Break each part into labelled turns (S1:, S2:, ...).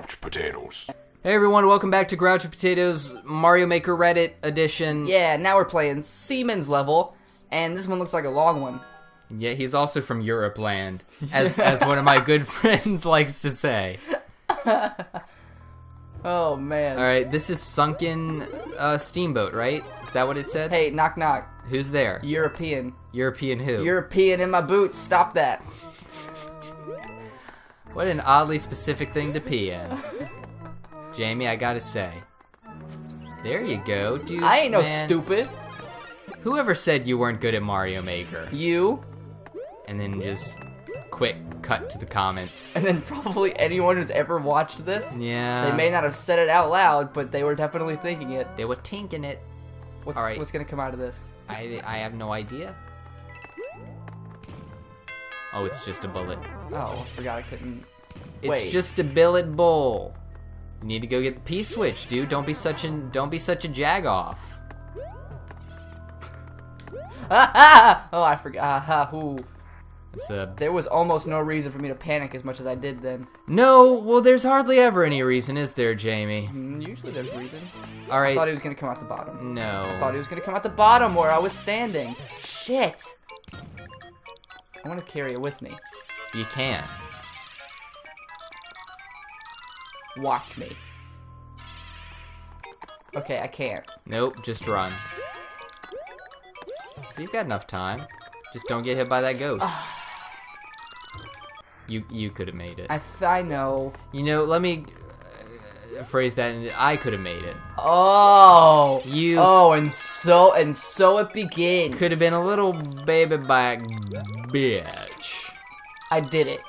S1: Grouch potatoes.
S2: Hey everyone, welcome back to Grouchy Potatoes Mario Maker Reddit edition.
S3: Yeah, now we're playing Simen's level, and this one looks like a long one.
S2: Yeah, he's also from Europe land, as as one of my good friends likes to say.
S3: Oh man.
S2: All right, this is sunken uh, steamboat, right? Is that what it said?
S3: Hey, knock knock.
S2: Who's there?
S3: European.
S2: European who?
S3: European in my boots. Stop that.
S2: What an oddly specific thing to pee in. Jamie, I gotta say. There you go, dude.
S3: I ain't no
S2: man.
S3: stupid.
S2: Whoever said you weren't good at Mario Maker?
S3: You,
S2: And then just quick cut to the comments.
S3: and then probably anyone who's ever watched this.
S2: Yeah.
S3: They may not have said it out loud, but they were definitely thinking it.
S2: They were tinking it.
S3: What's,
S2: All right.
S3: what's gonna come out of this?
S2: I I have no idea. Oh, it's just a bullet.
S3: Oh, I forgot I couldn't.
S2: It's
S3: Wait.
S2: just a billet bowl. You need to go get the P switch, dude. Don't be such an don't be such a jagoff.
S3: Ah, ah! Oh, I forgot. Ah, ah.
S2: It's a
S3: There was almost no reason for me to panic as much as I did then.
S2: no. Well, there's hardly ever any reason, is there, Jamie?
S3: Mm, Usually there's reason.
S2: All
S3: I thought he was gonna come out the bottom.
S2: No.
S3: I thought he was gonna come out the bottom where I was standing. Shit. I want to carry it with me.
S2: You can't.
S3: Watch me. Okay, I can't.
S2: Nope. Just run. So you've got enough time. Just don't get hit by that ghost. you you could have made it.
S3: I th- I know.
S2: You know, let me uh, phrase that. In, I could have made it.
S3: Oh.
S2: You
S3: Oh, and so and so it begins.
S2: could have been a little baby back bitch.
S3: I did it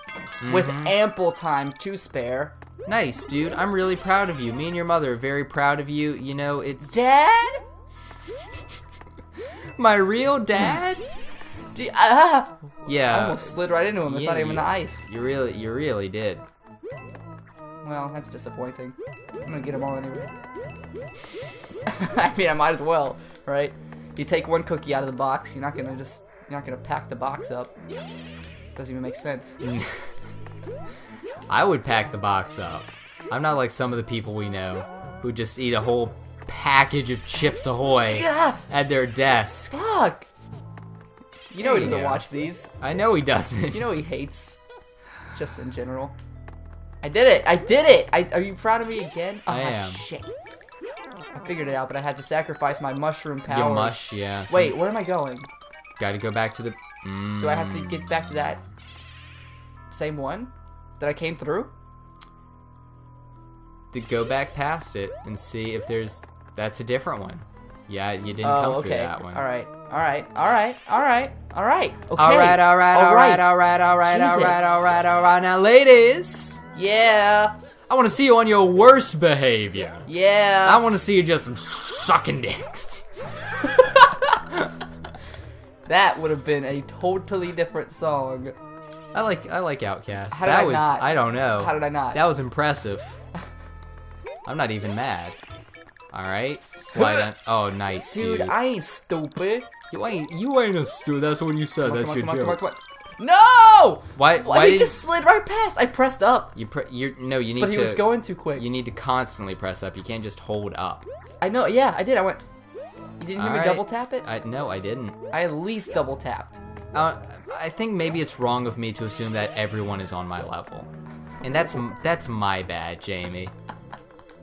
S3: with
S2: Mhm.
S3: ample time to spare.
S2: Nice, dude. I'm really proud of you. Me and your mother are very proud of you. You know, it's
S3: Dad.
S2: my real dad.
S3: D- ah! I
S2: Yeah,
S3: almost slid right into him. It's
S2: yeah,
S3: not even
S2: you-
S3: the ice.
S2: you really, you really did.
S3: Well, that's disappointing. I'm gonna get them all anyway. I mean, I might as well, right? You take one cookie out of the box. You're not gonna just. You're not gonna pack the box up. Doesn't even make sense.
S2: I would pack the box up. I'm not like some of the people we know who just eat a whole package of Chips Ahoy
S3: Yeah.
S2: at their desk.
S3: Fuck. You know he doesn't watch these.
S2: I know he doesn't.
S3: You know he hates. Just in general. I did it! I did it! I, are you proud of me again?
S2: I
S3: Ah,
S2: am.
S3: Shit. I figured it out, but I had to sacrifice my mushroom powers.
S2: you mush, yeah.
S3: Wait, where am I going?
S2: Gotta go back to the.
S3: Do I have to
S2: Mm.
S3: get back to that same one that I came through?
S2: to go back past it and see if there's that's a different one. Yeah, you didn't
S3: Oh,
S2: come
S3: okay.
S2: through that one.
S3: All right. All right. All right. All right. All right. Okay.
S2: All right, all right, all right, all right, all right, all right, all right, all right. Now, ladies,
S3: Yeah.
S2: I want to see you on your worst behavior.
S3: Yeah.
S2: I want to see you just sucking dicks.
S3: That would have been a totally different song.
S2: I like I like OutKast.
S3: How did
S2: that
S3: I
S2: was
S3: not?
S2: I don't know.
S3: How did I not?
S2: That was impressive. I'm not even mad. All right, slide on. Oh, nice, dude.
S3: Dude, I ain't stupid.
S2: You ain't you ain't a stu. That's what you said.
S3: Come on,
S2: That's
S3: come on,
S2: your
S3: come
S2: joke.
S3: on, come on. No!
S2: Why?
S3: Why,
S2: Why did
S3: just slid right past? I pressed up,
S2: you? Pre- you're no. You need
S3: but he was going too quick.
S2: You need to constantly press up. You can't just hold up.
S3: I know. Yeah, I did. I went. You didn't hear me double tap it?
S2: I no, I didn't.
S3: I at least double tapped.
S2: Uh, I think maybe it's wrong of me to assume that everyone is on my level, and that's that's my bad, Jamie.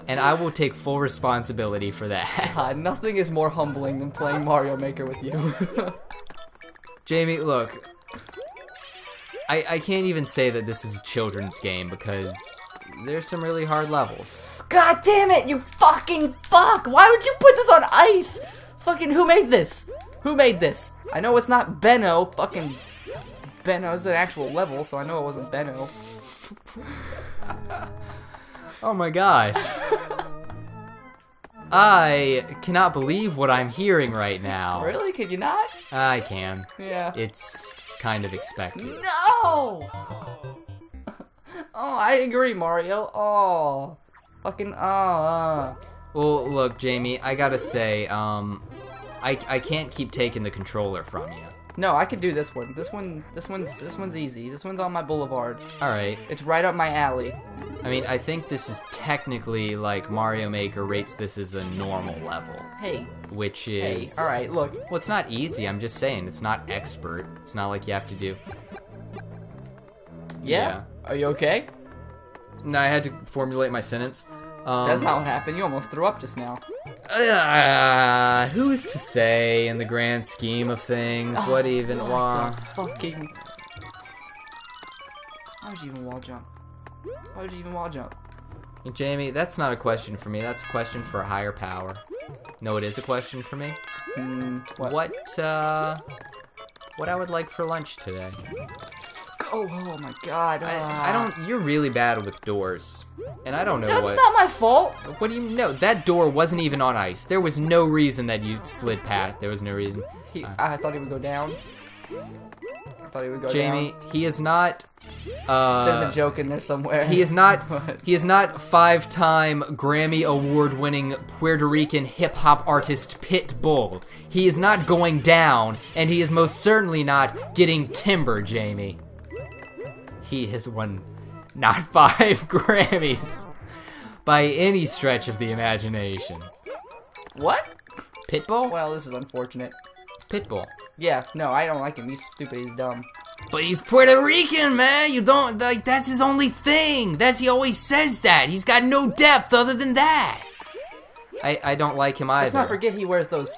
S2: And I will take full responsibility for that.
S3: God, nothing is more humbling than playing Mario Maker with you.
S2: Jamie, look. I I can't even say that this is a children's game because there's some really hard levels.
S3: God damn it, you fucking fuck! Why would you put this on ice? Fucking who made this? Who made this? I know it's not Benno. Fucking Benno's an actual level, so I know it wasn't Benno.
S2: Oh my gosh. I cannot believe what I'm hearing right now.
S3: Really? Could you not?
S2: I can.
S3: Yeah.
S2: It's kind of expected.
S3: No! Oh, I agree, Mario. Oh. Fucking, oh, uh.
S2: Well, look, Jamie, I gotta say, um, I, I can't keep taking the controller from you.
S3: No, I could do this one. This one, this one's, this one's easy. This one's on my boulevard.
S2: All right.
S3: It's right up my alley.
S2: I mean, I think this is technically like Mario Maker rates this as a normal level,
S3: Hey,
S2: which
S3: hey.
S2: is
S3: All right, look.
S2: Well, it's not easy. I'm just saying it's not expert. It's not like you have to do.
S3: Yeah. Are you okay?
S2: No, I had to formulate my sentence. Um,
S3: That's not what happened. You almost threw up just now.
S2: Uh, who's to say in the grand scheme of things? what even?
S3: What
S2: Why?
S3: fucking? Why would you even wall jump? Why would you even wall jump?
S2: Jamie, that's not a question for me. That's a question for a higher power. No, it is a question for me.
S3: Hmm. What?
S2: What, uh, what I would like for lunch today?
S3: Oh, oh my god.
S2: I,
S3: ah.
S2: I don't. You're really bad with doors, and I don't know
S3: That's
S2: what.
S3: not my fault.
S2: What do you know? That door wasn't even on ice. There was no reason that you slid past. There was no reason.
S3: He,
S2: Uh.
S3: I thought he would go down. I thought he would go down.
S2: Jamie,
S3: down.
S2: he is not. Uh,
S3: There's a joke in there somewhere.
S2: He is not. He is not five-time Grammy award-winning Puerto Rican hip-hop artist Pitbull. He is not going down, and he is most certainly not getting timber, Jamie. He has won not five Grammys by any stretch of the imagination.
S3: What?
S2: Pitbull?
S3: Well, this is unfortunate.
S2: Pitbull.
S3: Yeah, no, I don't like him. He's stupid. He's dumb.
S2: But he's Puerto Rican, man. You don't like that's his only thing. That's he always says that. He's got no depth other than that. I I don't like him either.
S3: Let's not forget he wears those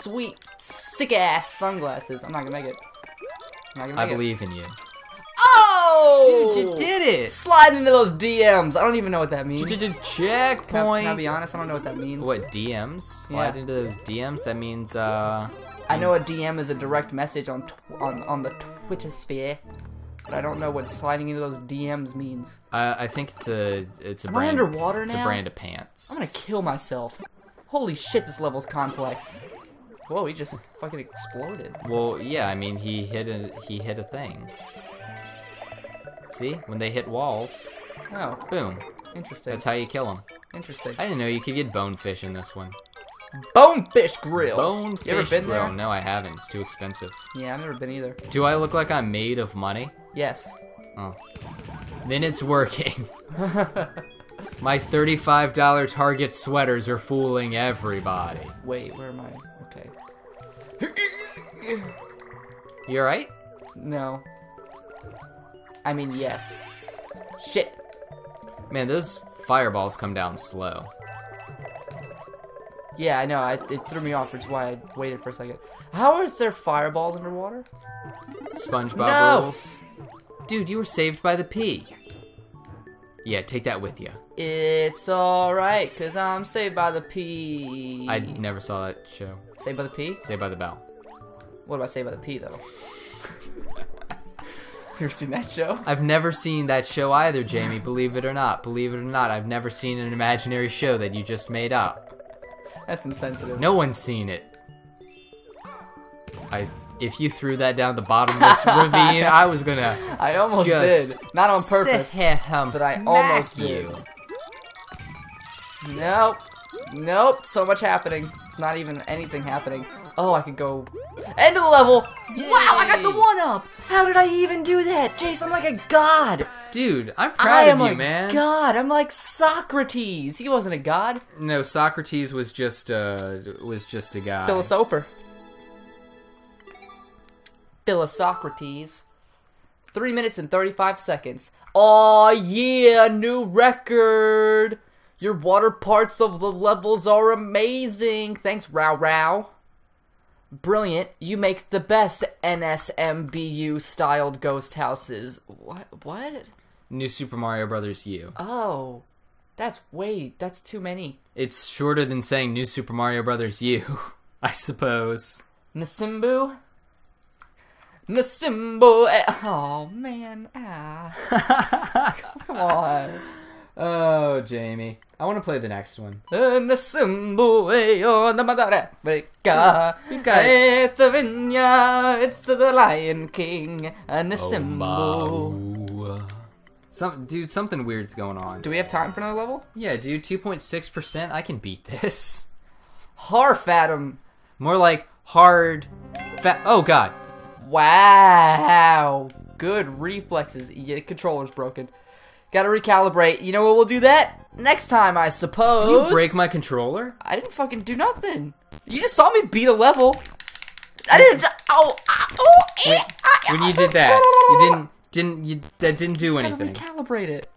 S3: sweet, sick ass sunglasses. I'm not gonna make it. I'm not gonna
S2: I
S3: it.
S2: believe in you.
S3: Oh!
S2: Dude, you did it.
S3: Slide into those DMs. I don't even know what that means. Can I,
S2: Checkpoint.
S3: can I be honest? I don't know what that means.
S2: What DMs? Slide
S3: Yeah.
S2: into those DMs. That means uh.
S3: I know a DM is a direct message on on on the Twitter sphere, but I don't know what sliding into those DMs means.
S2: I, I think it's a it's a
S3: Am I
S2: brand.
S3: underwater
S2: it's
S3: now?
S2: a brand of pants.
S3: I'm gonna kill myself. Holy shit, this level's complex. Whoa, he just fucking exploded.
S2: Well, yeah. I mean, he hit a he hit a thing. See, when they hit walls,
S3: Oh,
S2: boom.
S3: interesting.
S2: That's how you kill them.
S3: interesting.
S2: I didn't know you could get bonefish in this one.
S3: Bonefish Grill.
S2: Bonefish
S3: You ever been
S2: grill.
S3: there?
S2: No, I haven't. It's too expensive.
S3: Yeah, I've never been either.
S2: Do I look like I'm made of money?
S3: Yes.
S2: Oh. Then it's working. My $35 Target sweaters are fooling everybody.
S3: Wait, where am I? Okay.
S2: You alright?
S3: No. I mean, yes. Shit.
S2: Man, those fireballs come down slow.
S3: Yeah, I know. I, it threw me off, which is why I waited for a second. How is there fireballs underwater?
S2: SpongeBob
S3: No!
S2: rules. Dude, you were saved by the P. Yeah, take that with you.
S3: It's alright, cause I'm saved by the P.
S2: I never saw that show.
S3: Saved by the P?
S2: Saved by the Bell.
S3: What about Saved by the P, though? you ever seen that show?
S2: I've never seen that show either, Jamie. Believe it or not. Believe it or not, I've never seen an imaginary show that you just made up.
S3: That's insensitive.
S2: No one's seen it. I. If you threw that down the bottom of this ravine, I was gonna
S3: I almost did. Not on purpose. but I almost
S2: smack
S3: did.
S2: you.
S3: Nope. Nope. So much happening. It's not even anything happening. Oh, I could go. End of the level. Wow, I got the one up. How did I even do that? Jace, I'm like a god.
S2: Dude, I'm
S3: I
S2: proud of you,
S3: a
S2: man.
S3: god. I'm like Socrates. He wasn't a god.
S2: No, Socrates was just uh was just a guy.
S3: Philosopher. Philosocrates. Three minutes and 35 seconds. Oh yeah, new record. Your water parts of the levels are amazing. Thanks, Row Row. Brilliant. You make the best NSMBU styled ghost houses. What? What?
S2: New Super Mario Brothers U.
S3: Oh. That's way, that's too many.
S2: It's shorter than saying New Super Mario Brothers U, I suppose.
S3: Nasimbu? Nasimbu. eh, Oh, man. Ah. Come on.
S2: Oh, Jamie. I want to play the next one.
S3: The Madara. Africa.
S2: We've got-
S3: It's vineyard. It's the Lion King.
S2: Oh. Some dude, something weird's going on.
S3: Do we have time for another level?
S2: Yeah, dude, 2.6%. I can beat this.
S3: Harf at.
S2: More like hard. Fa- oh god.
S3: Wow. Good reflexes. Yeah, controller's broken. Gotta recalibrate. You know what? We'll do that next time, I suppose.
S2: Did you break my controller?
S3: I didn't fucking do nothing. You just saw me beat a level. I didn't. Oh, ah, oh, eh, ah,
S2: When you
S3: ah,
S2: did that, you didn't didn't you that didn't do anything.
S3: Gotta recalibrate it.